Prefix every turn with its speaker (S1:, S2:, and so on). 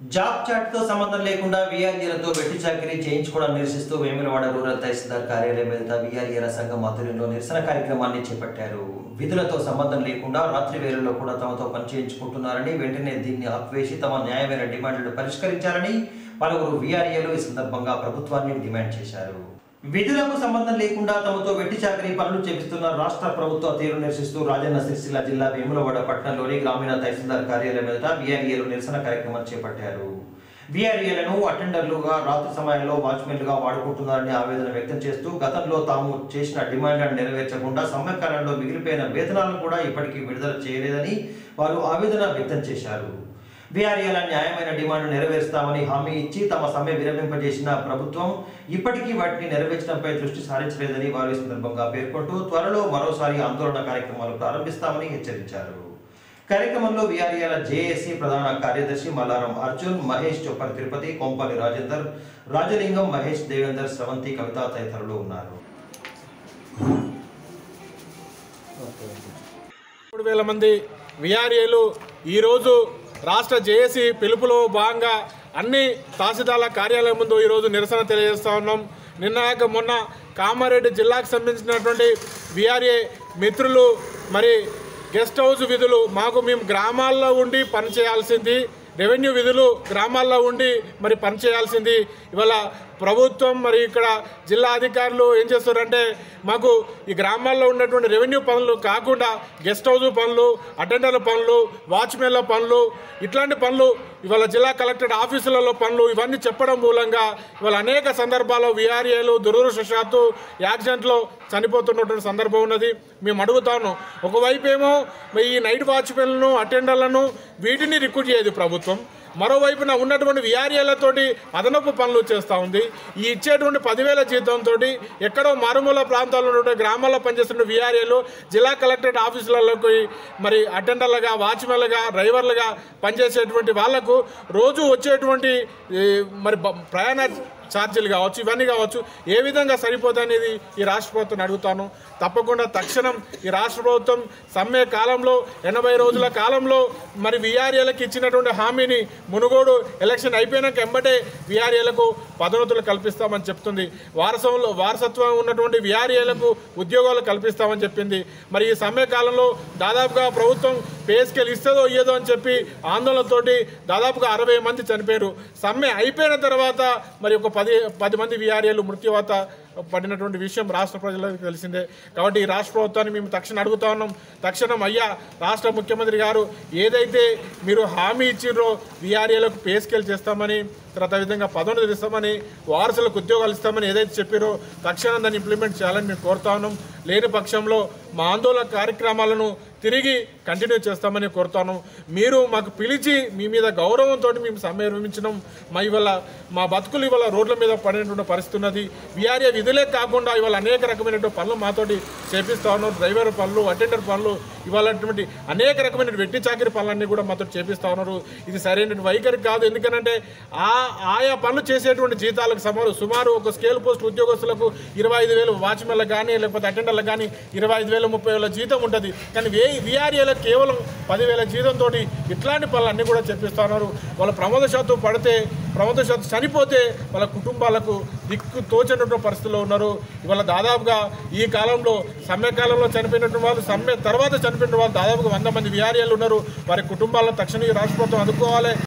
S1: Job చాట్తో సంబంధం లేకుండా వీఆర్ఏలతో వెట్టి చాకరీ చేయించుకోవడం నిరసిస్తూ వేములవాడ రూరల్ తహసీల్దార్ కార్యాలయం ఎదుట వీఆర్ఏల సంఘం ఆధ్వర్యంలో నిరసన కార్యక్రమాన్ని చేపట్టారు. విధులతో సంబంధం లేకుండా రాత్రి వేళల్లో కూడా తమతో పని చేయించుకుంటున్నారని వెంటనే దీన్ని ఆపివేసి తమ న్యాయమైన డిమాండ్లను పరిష్కరించాలని పలువురు వీఆర్ఏలు ఈ సందర్భంగా ప్రభుత్వాన్ని డిమాండ్ చేశారు. విధులకు సంబంధం లేకుండా తమతో వెట్టి చాకరీ పనులు చేపిస్తున్న రాష్ట్ర ప్రభుత్వ తీరు నిరసిస్తూ రాజన్న సిరిసిల్ల జిల్లా వేములవాడ పట్టణంలోని గ్రామీణ తహసీల్దార్ కార్యాలయం ఎదుట బీఆర్ఏలు నిరసన కార్యక్రమం చేపట్టారు. బీఆర్ఏలను అటెండర్లుగా రాత్రి సమయంలో వాచ్మెన్లుగా వాడుకుంటున్నారని ఆవేదన వ్యక్తం చేస్తూ గతంలో తాము చేసిన డిమాండ్లను నెరవేర్చకుండా సమ్మెకాలంలో మిగిలిపోయిన వేతనాలను కూడా ఇప్పటికీ విడుదల చేయలేదని వారు ఆవేదన వ్యక్తం చేశారు. బీఆర్ఏల న్యాయమైన డిమాండ్ నెరవేరుస్తామని హామీ ఇచ్చి తమ సమ్మె విరమింపజేసిన ప్రభుత్వం ఇప్పటికీ వాటిని నెరవేర్చడంపై దృష్టి సారించలేదని వారు ఈ సందర్భంగా పేర్కొంటూ త్వరలో మరోసారి ఆందోళన కార్యక్రమాలు ప్రారంభిస్తామని హెచ్చరించారు. కార్యక్రమంలో వీఆర్ఏల జేఏసీ ప్రధాన కార్యదర్శి మల్లారం అర్జున్ మహేష్ చొప్పర్ తిరుపతి కొంపల్లి రాజేందర్ రాజలింగం మహేష్ దేవేందర్ స్రవంతి కవిత తదితరులు ఉన్నారు.
S2: మూడు వేల మంది విఆర్ఏలు ఈరోజు రాష్ట్ర జేఏసీ పిలుపులో భాగంగా అన్ని తహసీల్దార్ల కార్యాలయం ముందు ఈరోజు నిరసన తెలియజేస్తా ఉన్నాం. నిన్న మొన్న కామారెడ్డి జిల్లాకు సంబంధించినటువంటి విఆర్ఏ మిత్రులు మరి గెస్ట్ హౌస్ విధులు మాకు మేము గ్రామాల్లో ఉండి పనిచేయాల్సింది. రెవెన్యూ విధులు గ్రామాల్లో ఉండి మరి పనిచేయాల్సింది ఇవాళ ప్రభుత్వం మరి ఇక్కడ జిల్లా అధికారులు ఏం చేస్తారంటే మాకు ఈ గ్రామాల్లో ఉన్నటువంటి రెవెన్యూ పనులు కాకుండా గెస్ట్ హౌస్ పనులు అటెండర్ల పనులు వాచ్మెన్ల పనులు ఇట్లాంటి పనులు ఇవాళ జిల్లా కలెక్టరేట్ ఆఫీసులలో పనులు ఇవన్నీ చెప్పడం మూలంగా ఇవాళ అనేక సందర్భాల్లో విఆర్ఏలు దురదృష్టశాత్తు యాక్సిడెంట్లో చనిపోతున్నటువంటి సందర్భం ఉన్నది. మేము అడుగుతాను. ఒకవైపు ఏమో ఈ నైట్ వాచ్మెన్లను అటెండర్లను వీటిని రిక్రూట్ చేయదు ప్రభుత్వం. మరోవైపున ఉన్నటువంటి విఆర్ఏలతోటి అదనపు పనులు చేస్తూ ఉంది. ఈ ఇచ్చేటువంటి పదివేల జీతంతో ఎక్కడో మారుమూల ప్రాంతాల్లో ఉన్నటువంటి గ్రామాల్లో పనిచేస్తున్న విఆర్ఏలు జిల్లా కలెక్టరేట్ ఆఫీసులలోకి మరి అటెండర్లుగా వాచ్మెన్లుగా డ్రైవర్లుగా పనిచేసేటువంటి వాళ్ళకు రోజు వచ్చేటువంటి మరి ప్రయాణ ఛార్జీలు కావచ్చు ఇవన్నీ కావచ్చు ఏ విధంగా సరిపోతుంది అనేది ఈ రాష్ట్ర ప్రభుత్వం అడుగుతాను. తప్పకుండా తక్షణం ఈ రాష్ట్ర ప్రభుత్వం సమ్మె కాలంలో ఎనభై రోజుల కాలంలో మరి విఆర్ఏలకు ఇచ్చినటువంటి హామీని మునుగోడు ఎలక్షన్ అయిపోయినాక ఎంబటే విఆర్ఏలకు పదోన్నతులు కల్పిస్తామని చెప్తుంది. వారసంలో వారసత్వం ఉన్నటువంటి విఆర్ఏలకు ఉద్యోగాలు కల్పిస్తామని చెప్పింది. మరి ఈ సమ్మె కాలంలో దాదాపుగా ప్రభుత్వం పే స్కేల్ ఇస్తుందో ఇయ్యదో అని చెప్పి ఆందోళనతోటి దాదాపుగా అరవై మంది చనిపోయారు. సమ్మె అయిపోయిన తర్వాత మరి ఒక పది పది మంది విఆర్ఏలు మృత్యువాత పడినటువంటి విషయం రాష్ట్ర ప్రజలకు తెలిసిందే. కాబట్టి ఈ రాష్ట్ర ప్రభుత్వాన్ని మేము తక్షణం అడుగుతా ఉన్నాం. తక్షణం అయ్యా రాష్ట్ర ముఖ్యమంత్రి గారు ఏదైతే మీరు హామీ ఇచ్చిర్రో విఆర్ఏలకు పే స్కేల్ చేస్తామని తర్వాత విధంగా పదోన్నతులు ఇస్తామని వారసులకు ఉద్యోగాలు ఇస్తామని ఏదైతే చెప్పారో తక్షణం దాన్ని ఇంప్లిమెంట్ చేయాలని మేము కోరుతా ఉన్నాం. లేని పక్షంలో మా ఆందోళన కార్యక్రమాలను తిరిగి కంటిన్యూ చేస్తామని కోరుతాను. మీరు మాకు పిలిచి మీ మీద గౌరవంతో మేము సమర్పించడం మా ఇవాళ మా బతుకులు ఇవాళ రోడ్ల మీద పడినటువంటి పరిస్థితి ఉన్నది. విఆర్ఏ విధులే కాకుండా ఇవాళ అనేక రకమైనటువంటి పనులు మాతోటి చేపిస్తా ఉన్నారు డ్రైవర్ పనులు అటెండర్ పనులు ఇవాళటువంటి అనేక రకమైన వెట్టి చాకరీ పనులన్నీ కూడా మాతో చేపిస్తా ఉన్నారు. ఇది సరైన వైఖరి కాదు. ఎందుకనంటే ఆ ఆయా పనులు చేసేటువంటి జీతాలకు సుమారు సుమారు ఒక స్కేల్ పోస్ట్ ఉద్యోగస్తులకు ఇరవై ఐదు వేలు వాచ్మెన్లకు కానీ లేకపోతే అటెండర్లకు కానీ ఇరవై ఐదు వేలు ముప్పై వేల జీతం ఉంటుంది. కానీ వే విఆర్ఏలకు కేవలం పదివేల జీతంతో ఇట్లాంటి పనులు అన్నీ కూడా చెప్పిస్తున్నారు. వాళ్ళ ప్రమాదశాతం పడితే ప్రమాదశాతం చనిపోతే వాళ్ళ కుటుంబాలకు దిక్కు తోచినటువంటి పరిస్థితిలో ఉన్నారు. ఇవాళ దాదాపుగా ఈ కాలంలో సమ్మె కాలంలో చనిపోయినటువంటి వాళ్ళు సమ్మె తర్వాత చనిపోయిన వాళ్ళు దాదాపుగా వంద మంది విహారీలు ఉన్నారు. వారి కుటుంబాలను తక్షణం ఈ రాష్ట్ర ప్రభుత్వం అందుకోవాలి.